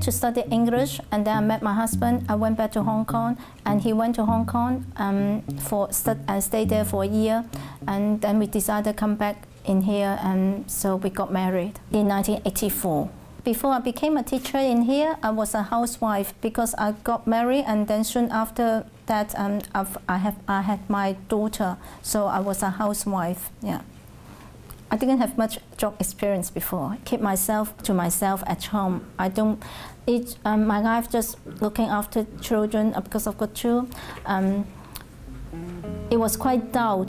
to study English, and then I met my husband. I went back to Hong Kong, and he went to Hong Kong um, for and stayed there for a year, and then we decided to come back in here, and so we got married in 1984. Before I became a teacher in here, I was a housewife because I got married, and then soon after that, um, I've, I have I had my daughter, so I was a housewife. Yeah. I didn't have much job experience before. I keep myself to myself at home. I don't. It, um, my life just looking after children uh, because I've got two. Um, it was quite dull.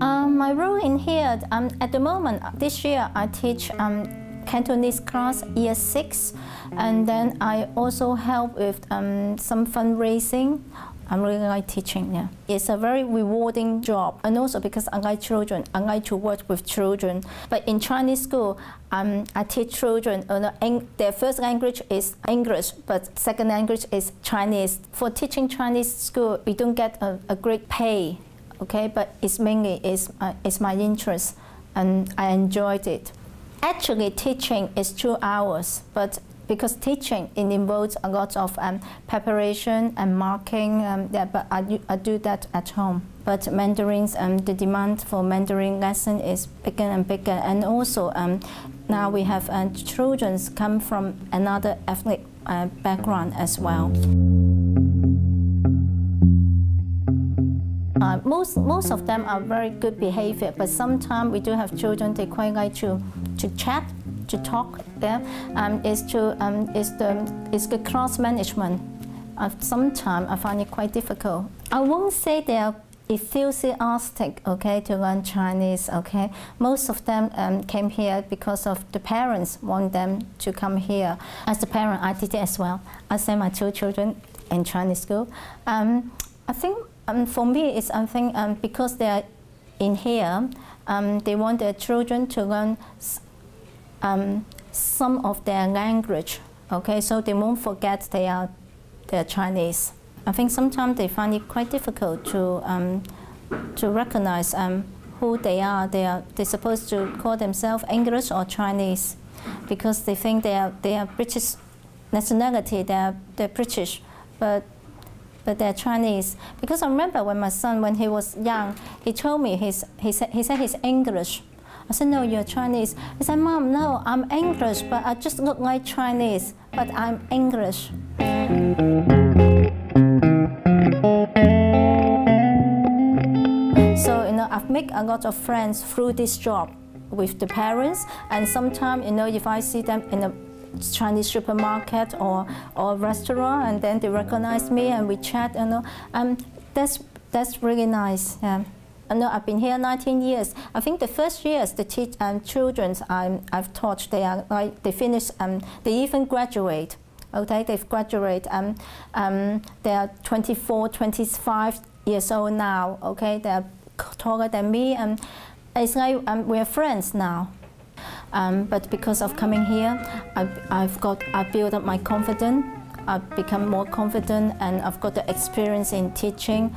Um, my role in here, um, at the moment, uh, this year I teach um, Cantonese class, year six, and then I also help with um, some fundraising. I really like teaching. Yeah, it's a very rewarding job, and also because I like children, I like to work with children. But in Chinese school, um, I teach children. Uh, their first language is English, but second language is Chinese. For teaching Chinese school, we don't get a, a great pay, okay? But it's mainly is uh, it's my interest, and I enjoyed it. Actually, teaching is two hours, but because teaching it involves a lot of um, preparation and marking. Um, yeah, but I do, I do that at home. But Mandarin's um, the demand for Mandarin lesson is bigger and bigger, and also um, now we have uh, children come from another ethnic uh, background as well. Uh, most, most of them are very good behavior, but sometimes we do have children, they quite like to, to chat to talk there um, is to um, is the is the class management. Uh, sometimes I find it quite difficult. I won't say they are enthusiastic, okay, to learn Chinese, okay. Most of them um, came here because of the parents want them to come here. As a parent, I did it as well. I sent my two children in Chinese school. Um, I think um, for me, it's I think um, because they are in here, um, they want their children to learn um, some of their language, okay, so they won't forget they are they're Chinese. I think sometimes they find it quite difficult to um, to recognize um, who they are. They are they're supposed to call themselves English or Chinese because they think they are they are British nationality. They are they're British, but but they're Chinese. Because I remember when my son, when he was young, he told me he's, he, said, he said he's English. I said, no, you're Chinese. He said, Mom, no, I'm English, but I just look like Chinese, but I'm English. So, you know, I've made a lot of friends through this job with the parents, and sometimes, you know, if I see them in a Chinese supermarket or, or restaurant, and then they recognize me and we chat, you know, um, that's, that's really nice. Yeah. No, I've been here 19 years. I think the first years, the teach, um, children um, I've taught, they are like they finish, um, they even graduate. Okay, they've graduated. Um, um, they are 24, 25 years old now. Okay, they are taller than me, and it's like um, we're friends now. Um, but because of coming here, I've, I've got I built up my confidence. I've become more confident, and I've got the experience in teaching.